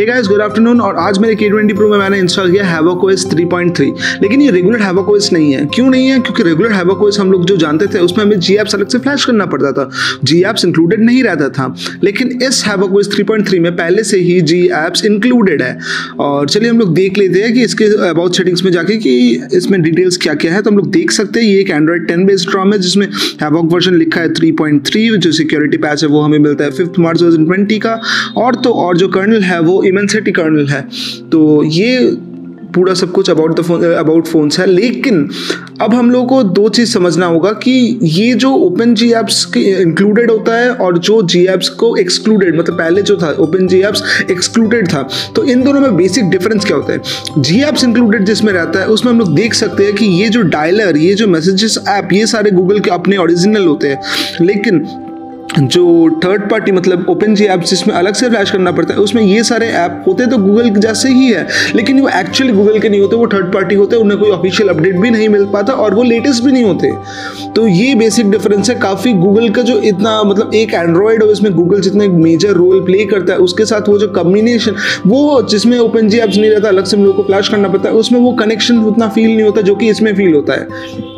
Hey guys good afternoon और आज मेरे K20 Pro में मैंने इंस्टॉल किया Havoc OS 3.3 लेकिन ये रेगुलर OS नहीं है। क्यों नहीं है? क्योंकि रेगुलर OS हम लोग जो जानते थे, उसमें हमें जी एप्स अलग से फ्लैश करना पड़ता था। जी एप्स इंक्लूडेड नहीं रहता था। लेकिन इस Havoc OS 3.3 में पहले से ही जी एप्स इंक्लूडेड है। और चलिए हम लोग देख लेते हैं कि इसके अबाउट सेटिंग्स में जाके कि इसमें डिटेल्स क्या क्या है। तो हम लोग देख सकते हैं, ये एक एंड्रॉइड टेन बेस्ड रॉम है, जिसमें Havoc वर्जन लिखा है 3.3 जो सिक्योरिटी पैच है, वो हमें मिलता है फिफ्थ मार्च टू का। और तो और जो कर्नल है, वो इमेंसिटी कर्नल है। तो ये पूरा सब कुछ about the phone about phones है। लेकिन अब हम लोगों को दो चीज़ समझना होगा कि ये जो ओपन जी एप्स इंक्लूडेड होता है और जो जी एप्स को एक्सक्लूडेड मतलब पहले जो था ओपन जी एप्स एक्सक्लूडेड था तो इन दोनों में बेसिक डिफरेंस क्या होता है? जी एप्स इंक्लूडेड जिसमें रहता है, उसमें हम लोग देख सकते हैं कि ये जो डायलर ये जो मैसेजेस ऐप ये सारे गूगल के अपने ओरिजिनल होते हैं। लेकिन जो थर्ड पार्टी मतलब ओपन जी ऐप जिसमें अलग से फ्लैश करना पड़ता है, उसमें ये सारे ऐप होते तो गूगल जैसे ही है, लेकिन वो एक्चुअली गूगल के नहीं होते, वो थर्ड पार्टी होते, उन्हें कोई ऑफिशियल अपडेट भी नहीं मिल पाता और वो लेटेस्ट भी नहीं होते। तो ये बेसिक डिफरेंस है, काफ़ी गूगल का जो इतना मतलब एक एंड्रॉयड हो इसमें गूगल जितना एक मेजर रोल प्ले करता है, उसके साथ वो जो कम्बिनेशन वो जिसमें ओपन जी ऐप्स नहीं रहता, अलग से हम लोग को फ्लैश करना पड़ता है, उसमें वो कनेक्शन उतना फील नहीं होता जो कि इसमें फील होता है।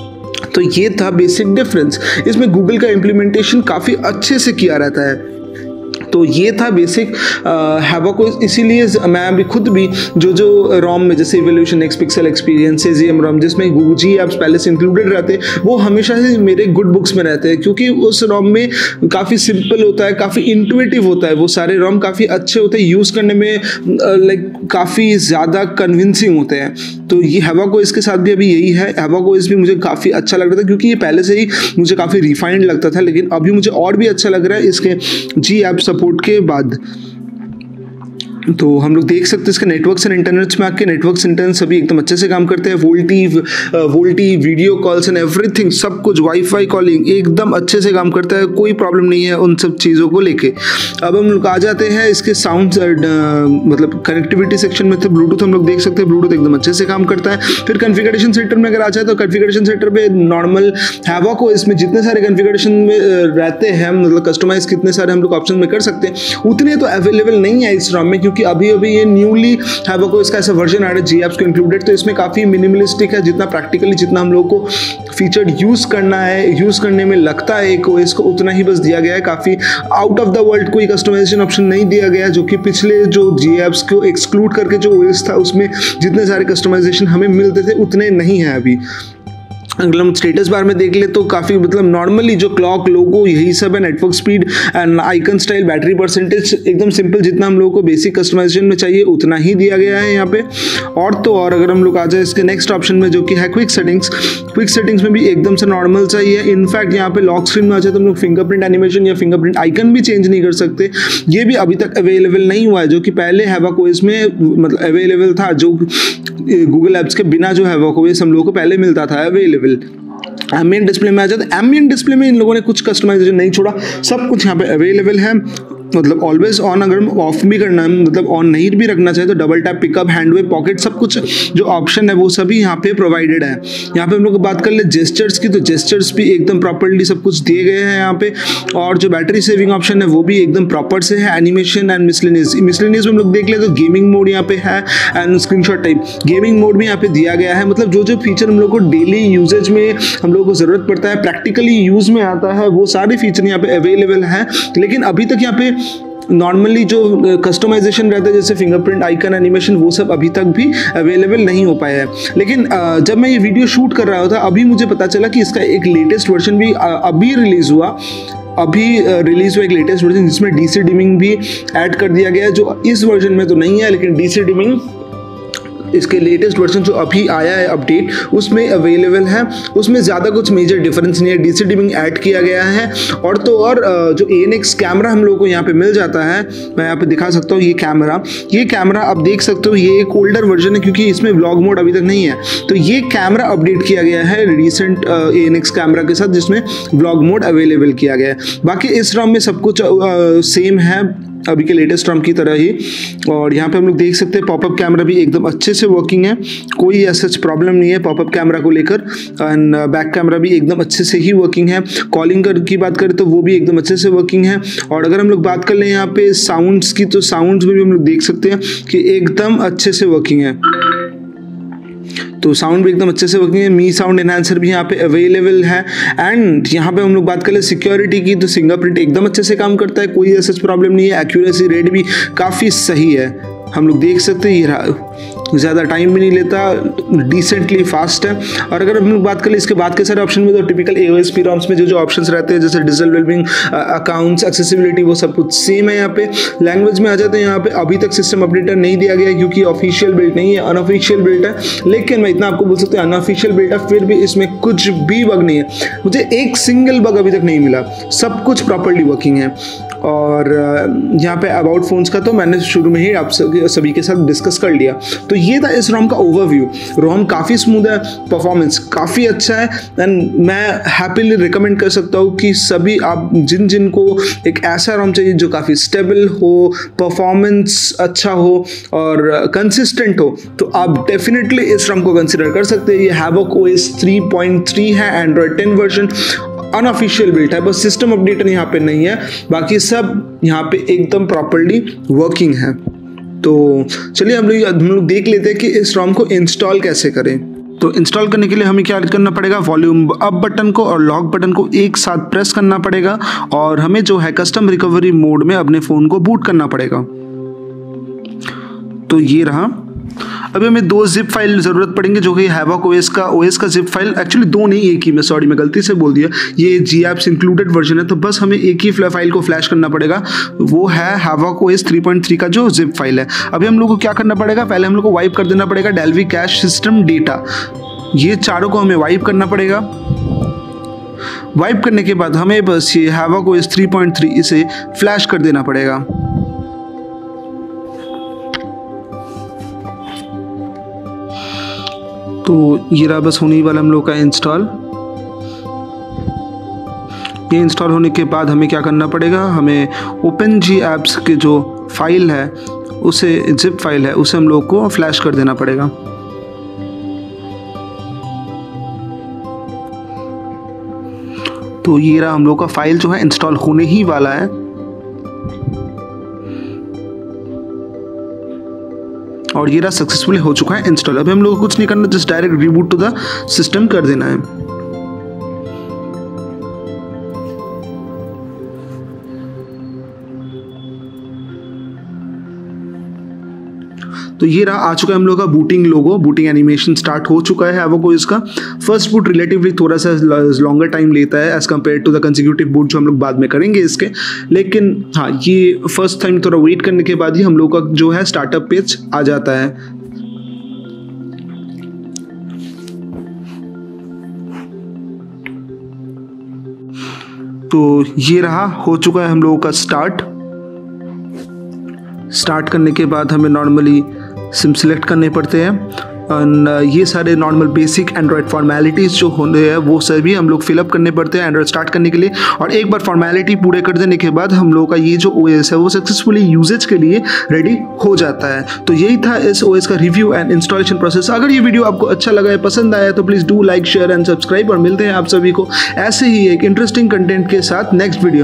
तो ये था बेसिक डिफरेंस इसमें गूगल का इम्प्लीमेंटेशन काफ़ी अच्छे से किया रहता है। तो ये था बेसिक हैवो इसीलिए मैं अभी खुद भी जो जो रॉम में जैसे evolution X pixel experience G M ROM जिसमें गूगल जी एप्स पहले से इंक्लूडेड रहते हैं वो हमेशा से मेरे गुड बुक्स में रहते हैं, क्योंकि उस रॉम में काफ़ी सिंपल होता है, काफ़ी इंटुएटिव होता है, वो सारे रॉम काफ़ी अच्छे होते हैं यूज़ करने में लाइक काफ़ी ज़्यादा कन्विंसिंग होते हैं। तो ये हवा को इसके साथ भी अभी यही है हवा को इस भी मुझे काफ़ी अच्छा लग रहा था, क्योंकि ये पहले से ही मुझे काफ़ी रिफाइंड लगता था, लेकिन अभी मुझे और भी अच्छा लग रहा है, इसके जी ऐप सपोर्ट के बाद तो हम लोग देख सकते हैं इसके नेटवर्क्स एंड इंटरनेट्स में आके नेटवर्क्स इंटरनेट सभी एकदम अच्छे से काम करते हैं। VoLTE VoLTE video calls and everything सब कुछ वाईफाई कॉलिंग एकदम अच्छे से काम करता है। कोई प्रॉब्लम नहीं है उन सब चीज़ों को लेके। अब हम लोग आ जाते हैं इसके साउंड मतलब कनेक्टिविटी सेक्शन में। तो ब्लूटूथ हम लोग देख सकते हैं ब्लूटूथ एकदम अच्छे से काम करता है। फिर कन्फिगरेशन सेंटर में अगर आ जाए तो कन्फिगरेशन सेंटर पे नॉर्मल हैवा को इसमें जितने सारे कन्फिगरेशन में रहते हैं मतलब कस्टमाइज कितने सारे हम लोग ऑप्शन में कर सकते हैं। उतने तो अवेलेबल नहीं है इस रॉम में क्योंकि अभी अभी ये न्यूली है को इसका ऐसा वर्जन आ रहा है जी एप्स को इंक्लूडेड तो इसमें काफ़ी मिनिमलिस्टिक है, जितना प्रैक्टिकली जितना हम लोग को फीचर यूज़ करना है यूज़ करने में लगता है एक ओएस को, उतना ही बस दिया गया है। काफ़ी आउट ऑफ़ द वर्ल्ड कोई कस्टमाइजेशन ऑप्शन नहीं दिया गया, जो कि पिछले जो जी एप्स को एक्सक्लूड करके जो ओएस था, उसमें जितने सारे कस्टमाइजेशन हमें मिलते थे, उतने नहीं हैं अभी। अगर हम स्टेटस बार में देख ले तो काफ़ी मतलब नॉर्मली जो क्लॉक लोगो यही सब है network speed and icon style battery percentage एकदम सिंपल जितना हम लोगों को बेसिक कस्टमाइजेशन में चाहिए, उतना ही दिया गया है यहाँ पे। और तो और अगर हम लोग आ जाए इसके नेक्स्ट ऑप्शन में जो कि है क्विक सेटिंग्स क्विक सेटिंग्स में भी एकदम से नॉर्मल चाहिए। इनफैक्ट यहाँ पे लॉक स्क्रीन में आ जाए तो हम लोग फिंगरप्रिंट एनिमेशन या फिंगरप्रिंट आइकन भी चेंज नहीं कर सकते। ये भी अभी तक अवेलेबल नहीं हुआ है, जो कि पहले हैवा कोइस में मतलब अवेलेबल था, जो गूगल ऐप्स के बिना जो है वॉकअवेज हम लोगों को पहले मिलता था अवेलेबल एमियन डिस्प्ले में आ जाता है एमियन डिस्प्ले में इन लोगों ने कुछ कस्टमाइजेशन नहीं छोड़ा, सब कुछ यहाँ पे अवेलेबल है। मतलब ऑलवेज ऑन अगर ऑफ़ भी करना है मतलब ऑन नहीं भी रखना चाहिए तो double tap pickup hand wave pocket सब कुछ जो ऑप्शन है वो सभी यहाँ पे प्रोवाइडेड है। यहाँ पे हम लोग बात कर ले जेस्टर्स की तो जेस्टर्स भी एकदम प्रॉपरली सब कुछ दिए गए हैं यहाँ पे। और जो बैटरी सेविंग ऑप्शन है वो भी एकदम प्रॉपर से है एनिमेशन एंड मिसलिनियस मिसलिनियस में हम लोग देख ले तो गेमिंग मोड यहाँ पे है and screen type gaming mode भी यहाँ पे दिया गया है मतलब जो जो फीचर हम लोग को डेली यूजेज में हम लोग को ज़रूरत पड़ता है प्रैक्टिकली यूज़ में आता है, वो सारे फीचर यहाँ पे अवेलेबल है। लेकिन अभी तक यहाँ पे नॉर्मली जो कस्टमाइजेशन रहता है, जैसे फिंगरप्रिंट आइकन एनिमेशन वो सब अभी तक भी अवेलेबल नहीं हो पाया है। लेकिन जब मैं ये वीडियो शूट कर रहा था, अभी मुझे पता चला कि इसका एक लेटेस्ट वर्जन भी अभी रिलीज़ हुआ। अभी रिलीज़ हुआ एक लेटेस्ट वर्जन जिसमें डीसी डिमिंग भी ऐड कर दिया गया है, जो इस वर्जन में तो नहीं है, लेकिन डीसी डिमिंग इसके लेटेस्ट वर्जन जो अभी आया है अपडेट उसमें अवेलेबल है। उसमें ज़्यादा कुछ मेजर डिफरेंस नहीं है। डी सी डिमिंग ऐड किया गया है। और तो और जो ए एन एक्स कैमरा हम लोग को यहाँ पे मिल जाता है, मैं यहाँ पे दिखा सकता हूँ ये कैमरा ये कैमरा आप देख सकते हो, ये एक ओल्डर वर्जन है क्योंकि इसमें ब्लॉग मोड अभी तक नहीं है। तो ये कैमरा अपडेट किया गया है recent A N X camera के साथ, जिसमें ब्लॉग मोड अवेलेबल किया गया है। बाकी इस रॉम में सब कुछ सेम है। अभी के लेटेस्ट रॉम की तरह ही। और यहाँ पे हम लोग देख सकते हैं पॉपअप कैमरा भी एकदम अच्छे से वर्किंग है। कोई ऐसा प्रॉब्लम नहीं है पॉपअप कैमरा को लेकर। एंड बैक कैमरा भी एकदम अच्छे से ही वर्किंग है। कॉलिंग कर, की बात करें तो वो भी एकदम अच्छे से वर्किंग है। और अगर हम लोग बात कर लें यहाँ पे साउंड्स की तो साउंड्स में भी हम लोग देख सकते हैं कि एकदम अच्छे से वर्किंग है। तो साउंड भी एकदम अच्छे से वर्किंग है। मी साउंड एनहांसर भी यहाँ पे अवेलेबल है। एंड यहाँ पे हम लोग बात कर ले सिक्योरिटी की। तो फिंगरप्रिंट एकदम अच्छे से काम करता है। कोई ऐसा प्रॉब्लम नहीं है। एक्यूरेसी रेट भी काफ़ी सही है। हम लोग देख सकते हैं। ये ज़्यादा टाइम भी नहीं लेता डिसेंटली फास्ट है। और अगर हम लोग बात करें इसके बाद के सारे ऑप्शन में तो typical A S P ROMs में जो जो ऑप्शन रहते हैं, जैसे डिजिटल वेलबिंग अकाउंट्स एक्सेसिबिलिटी वो सब कुछ सेम है यहाँ पे। लैंग्वेज में आ जाते हैं यहाँ पे। अभी तक सिस्टम अपडेटर नहीं दिया गया क्योंकि ऑफिशियल बिल्ट नहीं है अनऑफिशियल बिल्ट है। लेकिन मैं इतना आपको बोल सकता हूँ अनऑफिशियल बिल्ट है, फिर भी इसमें कुछ भी बग नहीं है। मुझे एक सिंगल बग अभी तक नहीं मिला। सब कुछ प्रॉपरली वर्किंग है। और यहाँ पे अबाउट फोन्स का तो मैंने शुरू में ही आप सभी के साथ डिस्कस कर लिया। तो ये था इस रोम का ओवरव्यू रोम काफ़ी स्मूथ है परफॉर्मेंस काफ़ी अच्छा है एंड मैं हैप्पीली रिकमेंड कर सकता हूँ कि सभी आप जिन जिन को एक ऐसा रोम चाहिए जो काफ़ी स्टेबल हो परफॉर्मेंस अच्छा हो, और कंसिस्टेंट हो तो आप डेफिनेटली इस रोम को कंसिडर कर सकते हैं। ये Havoc O S three point three है Android ten version unofficial built है, बस सिस्टम अपडेटर यहाँ पे नहीं है, बाकी सब यहाँ पे एकदम प्रॉपरली वर्किंग है। तो चलिए हम लोग हम लोग देख लेते हैं कि इस रॉम को इंस्टॉल कैसे करें। तो इंस्टॉल करने के लिए हमें क्या करना पड़ेगा? वॉल्यूम अप बटन को और लॉक बटन को एक साथ प्रेस करना पड़ेगा और हमें जो है कस्टम रिकवरी मोड में अपने फ़ोन को बूट करना पड़ेगा। तो ये रहा अभी हमें दो जिप फ़ाइल ज़रूरत पड़ेंगे, जो कि हैवॉक ओएस का ओएस का जिप फ़ाइल एक्चुअली दो नहीं, एक ही मैं सॉरी मैं गलती से बोल दिया। ये जी एप्स इंक्लूडेड वर्जन है तो बस हमें एक ही फ़ाइल को फ्लैश करना पड़ेगा। वो है हैवॉक ओएस 3.3 का जो जिप फ़ाइल है। अभी हम लोग को क्या करना पड़ेगा? पहले हम लोग को वाइप कर देना पड़ेगा डेलवी कैश सिस्टम डेटा ये चारों को हमें वाइप करना पड़ेगा। वाइप करने के बाद हमें बस ये हैवॉक ओएस 3.3 इसे फ्लैश कर देना पड़ेगा। तो ये रहा बस होने वाला हम लोग का इंस्टॉल ये इंस्टॉल होने के बाद हमें क्या करना पड़ेगा? हमें ओपन जी एप्स के जो फ़ाइल है, उसे जिप फ़ाइल है, उसे हम लोग को फ्लैश कर देना पड़ेगा। तो ये रहा हम लोग का फ़ाइल जो है इंस्टॉल होने ही वाला है। और ये रहा सक्सेसफुली हो चुका है इंस्टॉल अभी हम लोग को कुछ नहीं करना just direct reboot to the system कर देना है। तो ये रहा, आ चुका है हम लोग का booting logo booting animation start हो चुका है एवोको इसका फ़र्स्ट बूट रिलेटिवली थोड़ा सा लॉन्गर टाइम लेता है as compare to the consecutive boot जो हम लोग बाद में करेंगे इसके। लेकिन हाँ ये फ़र्स्ट टाइम थोड़ा वेट करने के बाद ही हम लोग का जो है स्टार्टअप पेज आ जाता है। तो ये रहा, हो चुका है हम लोगों का स्टार्ट स्टार्ट करने के बाद हमें नॉर्मली सिम सिलेक्ट करने पड़ते हैं। एंड ये सारे नॉर्मल बेसिक एंड्रॉयड फॉर्मेलिटीज़ जो होते हैं, वो सभी हम लोग फिलअप करने पड़ते हैं एंड्रॉयड स्टार्ट करने के लिए। और एक बार फॉर्मेलिटी पूरे कर देने के बाद हम लोगों का ये जो ओएस है, वो सक्सेसफुली यूजेज के लिए रेडी हो जाता है। तो यही था इस ओएस का रिव्यू एंड इंस्टॉलेशन प्रोसेस अगर ये वीडियो आपको अच्छा लगा है, पसंद आया तो please do like share and subscribe और मिलते हैं आप सभी को ऐसे ही एक इंटरेस्टिंग कंटेंट के साथ नेक्स्ट वीडियो